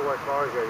rifatto qualcosa di... Il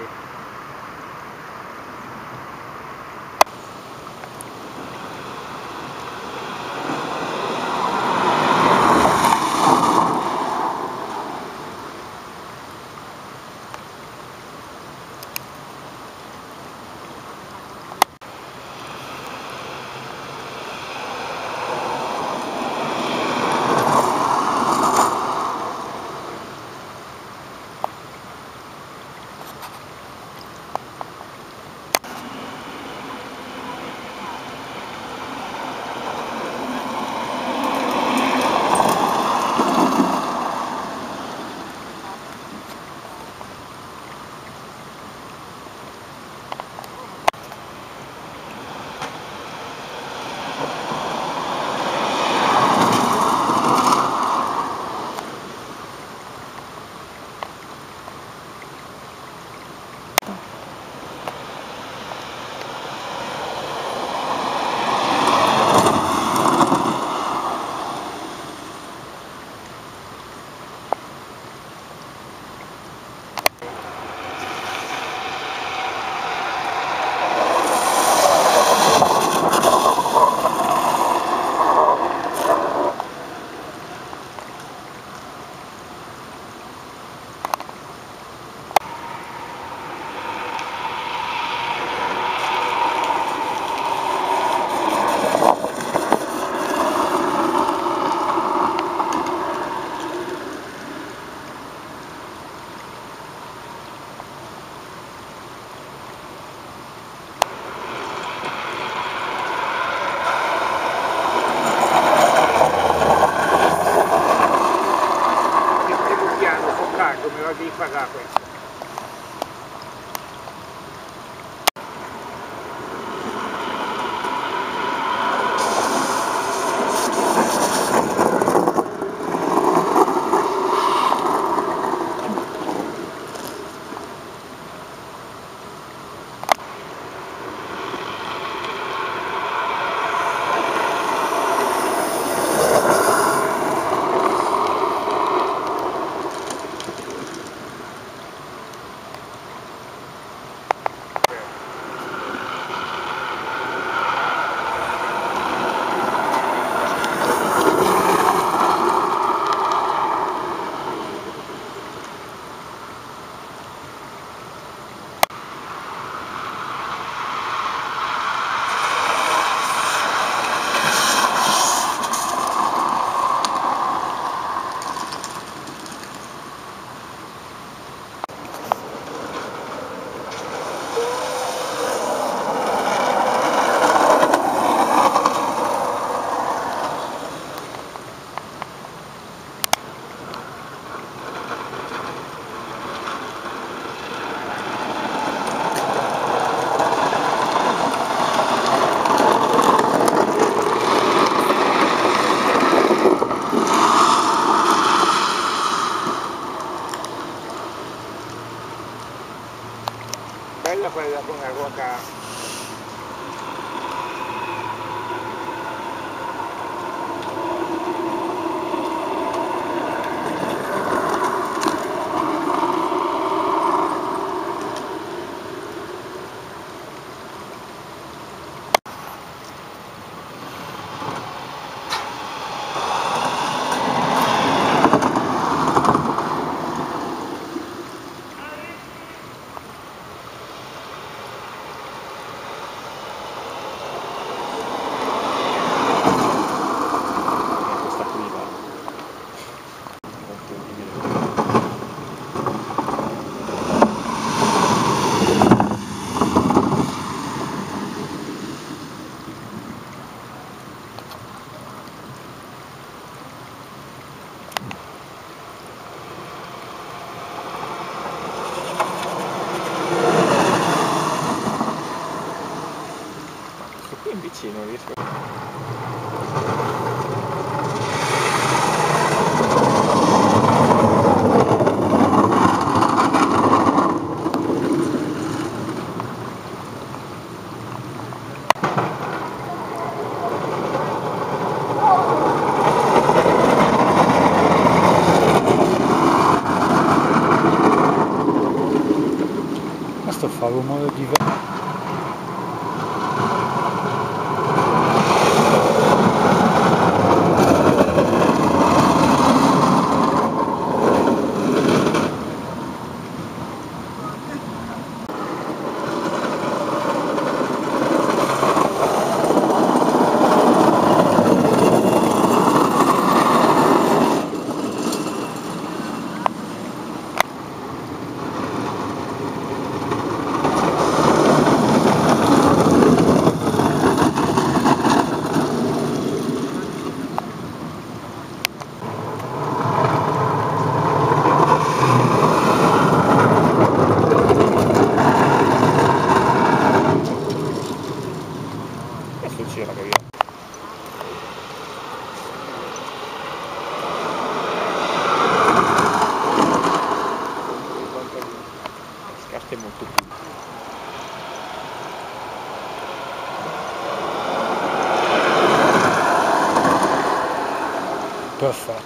como dice.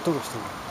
どうしたの。